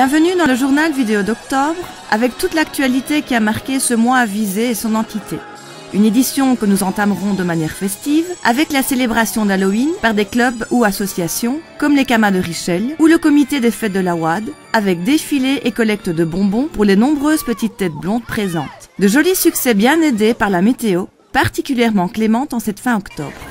Bienvenue dans le journal vidéo d'octobre avec toute l'actualité qui a marqué ce mois à Visé et son entité. Une édition que nous entamerons de manière festive avec la célébration d'Halloween par des clubs ou associations comme les Camas de Richel ou le comité des fêtes de la WAD avec défilés et collecte de bonbons pour les nombreuses petites têtes blondes présentes. De jolis succès bien aidés par la météo, particulièrement clémente en cette fin octobre.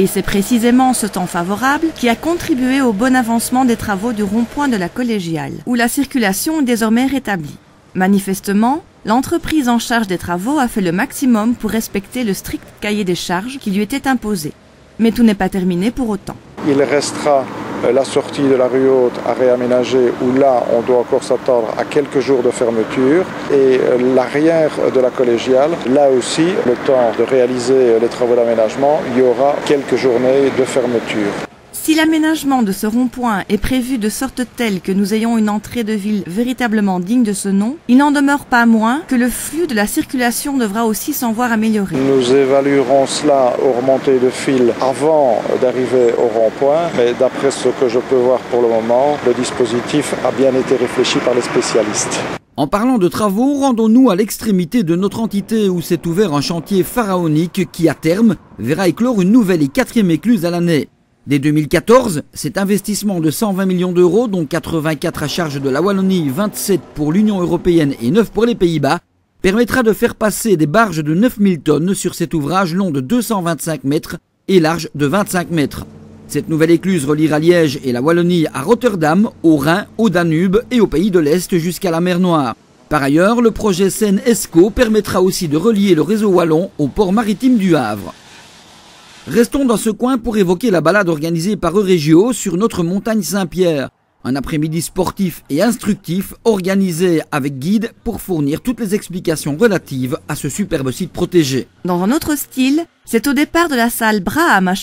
Et c'est précisément ce temps favorable qui a contribué au bon avancement des travaux du rond-point de la collégiale, où la circulation est désormais rétablie. Manifestement, l'entreprise en charge des travaux a fait le maximum pour respecter le strict cahier des charges qui lui était imposé. Mais tout n'est pas terminé pour autant. Il restera la sortie de la rue Haute à réaménager où là on doit encore s'attendre à quelques jours de fermeture et euh, l'arrière de la collégiale, là aussi le temps de réaliser les travaux d'aménagement, il y aura quelques journées de fermeture. Si l'aménagement de ce rond-point est prévu de sorte telle que nous ayons une entrée de ville véritablement digne de ce nom, il n'en demeure pas moins que le flux de la circulation devra aussi s'en voir amélioré. Nous évaluerons cela aux remontées de fil avant d'arriver au rond-point, mais d'après ce que je peux voir pour le moment, le dispositif a bien été réfléchi par les spécialistes. En parlant de travaux, rendons-nous à l'extrémité de notre entité où s'est ouvert un chantier pharaonique qui, à terme, verra éclore une nouvelle et quatrième écluse à l'année. Dès 2014, cet investissement de 120 millions d'euros, dont 84 à charge de la Wallonie, 27 pour l'Union européenne et 9 pour les Pays-Bas, permettra de faire passer des barges de 9000 tonnes sur cet ouvrage long de 225 mètres et large de 25 mètres. Cette nouvelle écluse reliera Liège et la Wallonie à Rotterdam, au Rhin, au Danube et au pays de l'Est jusqu'à la mer Noire. Par ailleurs, le projet Seine-Escaut permettra aussi de relier le réseau wallon au port maritime du Havre. Restons dans ce coin pour évoquer la balade organisée par Euregio sur notre montagne Saint-Pierre. Un après-midi sportif et instructif organisé avec guide pour fournir toutes les explications relatives à ce superbe site protégé. Dans un autre style, c'est au départ de la salle Bras à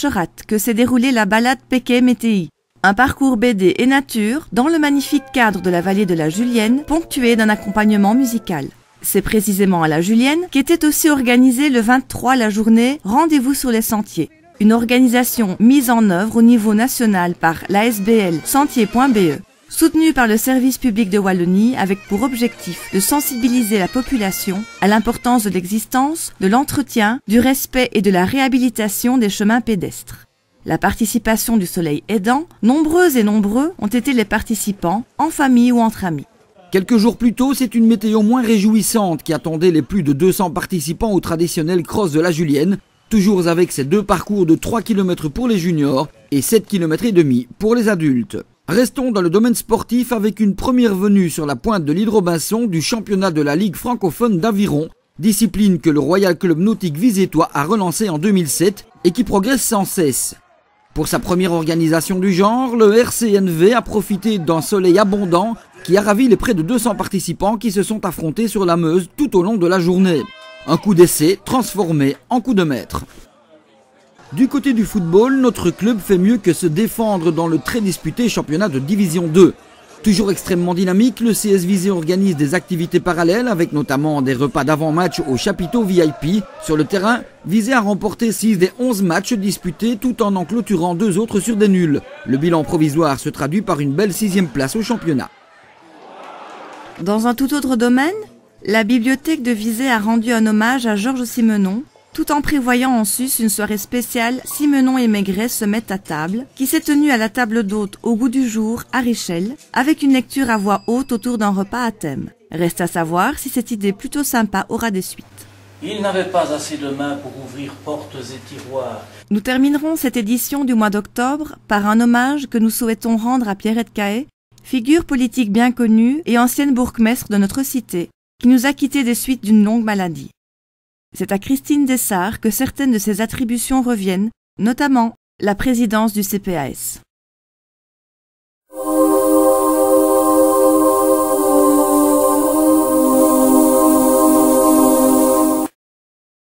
que s'est déroulée la balade Péquet Météi. Un parcours BD et nature dans le magnifique cadre de la vallée de la Julienne, ponctué d'un accompagnement musical. C'est précisément à la Julienne qu'était aussi organisée le 23 la journée Rendez-vous sur les sentiers, une organisation mise en œuvre au niveau national par l'ASBL Sentier.be, soutenue par le service public de Wallonie avec pour objectif de sensibiliser la population à l'importance de l'existence, de l'entretien, du respect et de la réhabilitation des chemins pédestres. La participation du soleil aidant, nombreux et nombreux ont été les participants, en famille ou entre amis. Quelques jours plus tôt, c'est une météo moins réjouissante qui attendait les plus de 200 participants au traditionnel cross de la Julienne, toujours avec ses deux parcours de 3 km pour les juniors et 7 km et demi pour les adultes. Restons dans le domaine sportif avec une première venue sur la pointe de l'île du championnat de la Ligue francophone d'aviron, discipline que le Royal Club Nautique Visétois a relancé en 2007 et qui progresse sans cesse. Pour sa première organisation du genre, le RCNV a profité d'un soleil abondant qui a ravi les près de 200 participants qui se sont affrontés sur la Meuse tout au long de la journée. Un coup d'essai transformé en coup de maître. Du côté du football, notre club fait mieux que se défendre dans le très disputé championnat de Division 2. Toujours extrêmement dynamique, le CS Visé organise des activités parallèles avec notamment des repas d'avant-match au chapiteau VIP. Sur le terrain, Visé a remporté 6 des 11 matchs disputés tout en en clôturant deux autres sur des nuls. Le bilan provisoire se traduit par une belle sixième place au championnat. Dans un tout autre domaine, la bibliothèque de Visé a rendu un hommage à Georges Simenon, tout en prévoyant en sus une soirée spéciale Simenon et Maigret se mettent à table, qui s'est tenue à la table d'hôte au goût du jour à Richel, avec une lecture à voix haute autour d'un repas à thème. Reste à savoir si cette idée plutôt sympa aura des suites. Il n'avait pas assez de mains pour ouvrir portes et tiroirs. Nous terminerons cette édition du mois d'octobre par un hommage que nous souhaitons rendre à Pierrette Cahet, figure politique bien connue et ancienne bourgmestre de notre cité, qui nous a quittés des suites d'une longue maladie. C'est à Christine Dessart que certaines de ses attributions reviennent, notamment la présidence du CPAS.